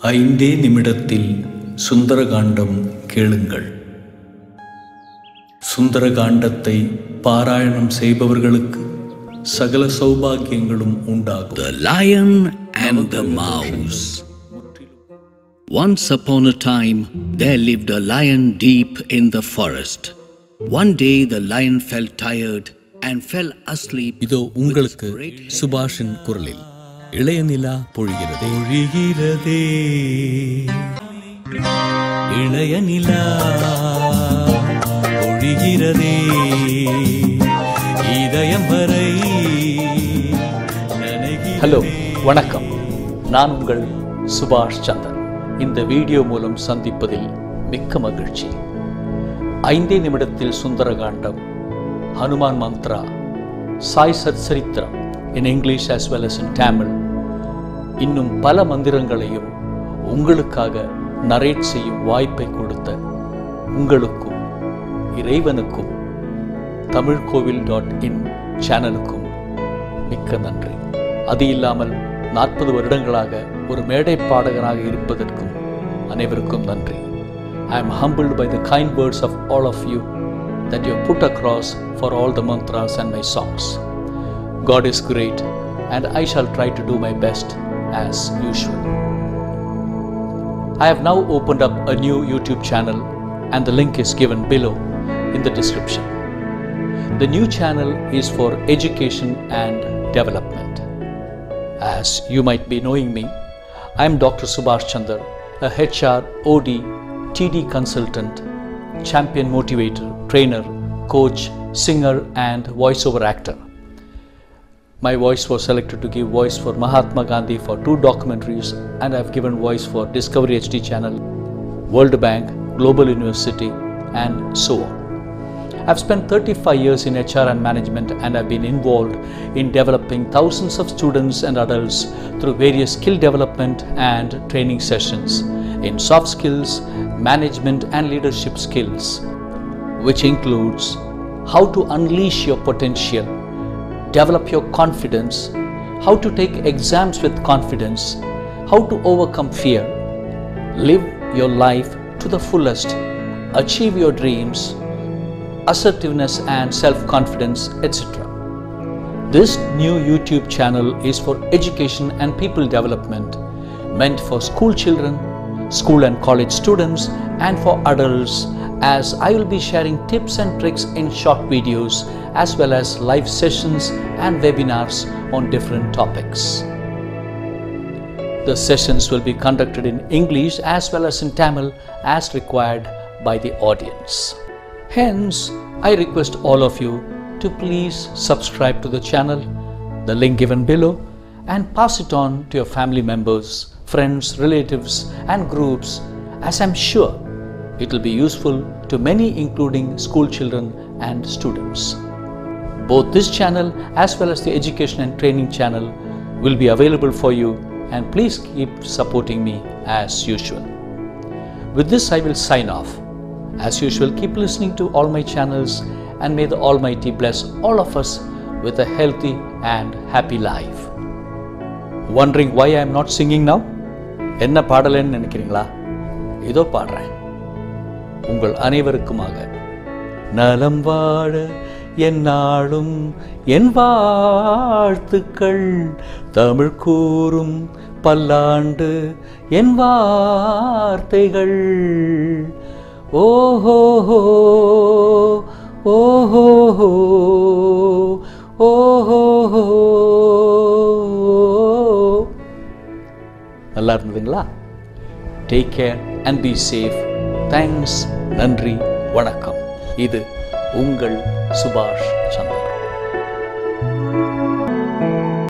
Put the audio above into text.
ஐந்தே நிமிடத்தில் சுந்தரகாண்டம் கேளுங்கள் சுந்தரகாண்டத்தை பாராயணம் செய்பவர்களுக்கு சகல சௌபாகியங்களும் உண்டாகும் The Lion and the Mouse. Once upon a time, there lived a lion deep in the forest. One day, the lion felt tired and fell asleep. இதோ உங்களுக்கு சுபாஷின் குரலில் இளைய நிலா பொழிகிறது. பொழிகிறதே. இளைய நிலா பொழிகிறதே. இதயம் வரை ஹலோ வணக்கம். நான் உங்கள் சுபாஷ் சந்தர் இந்த வீடியோ மூலம் சந்திப்பதில் மிக்க மகிழ்ச்சி. ஐந்தே நிமிடத்தில் Sundarakandam Hanuman mantra Sai Satcharitram in English as well as in Tamil இன்னும் பல மந்திரங்களையும் உங்களுக்காக நரேட் செய்யும் வாய்ப்பை கொடுத்த உங்களுக்கும் இறைவனுக்கும் தமிழ்கோவில் டாட் இன் சேனலுக்கும் மிக்க நன்றி. அது இல்லாமல் நாற்பது வருடங்களாக ஒரு மேடை பாடகராக இருப்பதற்கும் அனைவருக்கும் நன்றி. I am humble by the kind words of all of you that you put put across for all the mantras and my songs. God is great and I shall try to do my best as usual. I have now opened up a new YouTube channel and the link is given below in the description. The new channel is for education and development. As you might be knowing me, I am Dr. Subhash Chander, a HR, OD, TD consultant, champion motivator, trainer, coach, singer, and voiceover actor. My voice was selected to give voice for Mahatma Gandhi for two documentaries, and I've given voice for Discovery HD channel, World Bank, Global University, and so on. I've spent 35 years in HR and management and I've been involved in developing thousands of students and adults through various skill development and training sessions in soft skills, management, and leadership skills, which includes how to unleash your potential, develop your confidence, how to take exams with confidence, how to overcome fear, live your life to the fullest, achieve your dreams, assertiveness and self confidence, etc. This new YouTube channel is for education and people development, meant for school children, school and college students, and for adults, as I will be sharing tips and tricks in short videos as well as live sessions and webinars on different topics. The sessions will be conducted in English as well as in Tamil as required by the audience. Hence, I request all of you to please subscribe to the channel, the link given below, and pass it on to your family members, friends, relatives, and groups, as I'm sure it will be useful to many, including school children and students. Both this channel as well as the education and training channel will be available for you, and please keep supporting me as usual. With this, I will sign off. As usual, keep listening to all my channels and may the Almighty bless all of us with a healthy and happy life. Wondering why I am not singing now? என்ன பாடலைன்னு நினைக்கிறீங்களா இதோ பாடுறேன் உங்கள் அனைவருக்குமாக. நலம் வாழ என்னாலும் என் வாழ்த்துக்கள். தமிழ் கூறும் பல்லாண்டு என் வார்த்தைகள். ஓஹோ ஓஹோ ஓஹோ நல்லா இருந்ததுங்களா? Take care and be safe thanks நன்றி வணக்கம். இது உங்கள் சுபாஷ் சந்திர